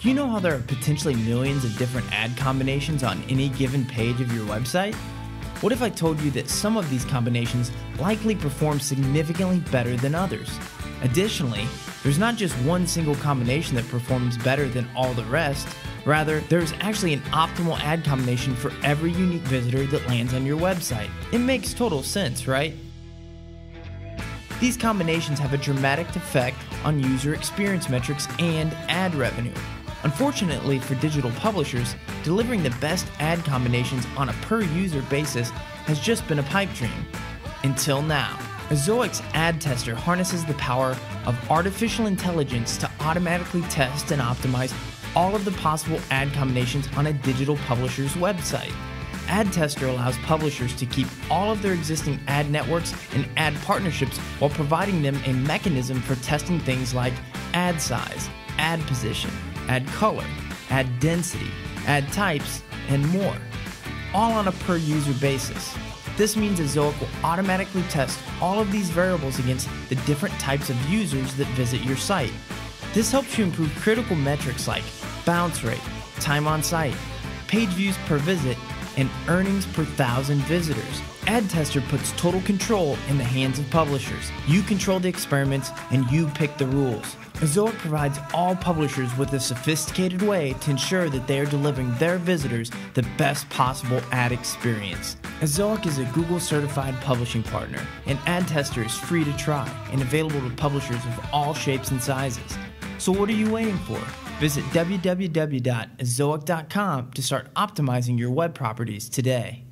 Do you know how there are potentially millions of different ad combinations on any given page of your website? What if I told you that some of these combinations likely perform significantly better than others? Additionally, there's not just one single combination that performs better than all the rest. Rather, there's actually an optimal ad combination for every unique visitor that lands on your website. It makes total sense, right? These combinations have a dramatic effect on user experience metrics and ad revenue. Unfortunately for digital publishers, delivering the best ad combinations on a per user basis has just been a pipe dream. Until now. Ezoic's ad tester harnesses the power of artificial intelligence to automatically test and optimize all of the possible ad combinations on a digital publisher's website. Ad Tester allows publishers to keep all of their existing ad networks and ad partnerships while providing them a mechanism for testing things like ad size, ad position, ad color, ad density, ad types, and more, all on a per user basis. This means Ezoic will automatically test all of these variables against the different types of users that visit your site. This helps you improve critical metrics like bounce rate, time on site, page views per visit, and earnings per thousand visitors. Ad Tester puts total control in the hands of publishers. You control the experiments and you pick the rules. Ezoic provides all publishers with a sophisticated way to ensure that they are delivering their visitors the best possible ad experience. Ezoic is a Google certified publishing partner, and Ad Tester is free to try and available to publishers of all shapes and sizes. So, what are you waiting for? Visit www.ezoic.com to start optimizing your web properties today.